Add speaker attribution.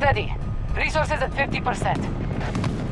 Speaker 1: Steady. Resources at 50%.